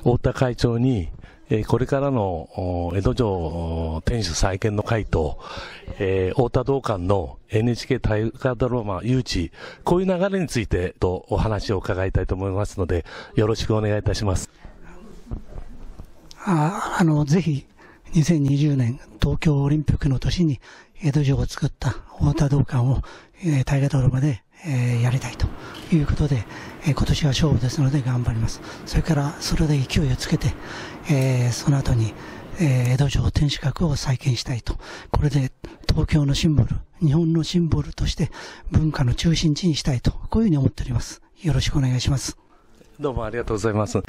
太田会長に、えこれからの江戸城天守再建の会と、えー、太田道館の NHK 大河ドラマ誘致、こういう流れについてとお話を伺いたいと思いますので、よろしくお願いいたします。ああの、ぜひ、2020年東京オリンピックの年に江戸城を作った太田道館を、えー、大河ドラマで、えー、やりたいということで、えー、今年は勝負ですので頑張ります。それからそれで勢いをつけて、えー、その後に、えー、江戸城天守閣を再建したいと。これで東京のシンボル、日本のシンボルとして文化の中心地にしたいと、こういうふうに思っております。よろしくお願いします。どうもありがとうございます。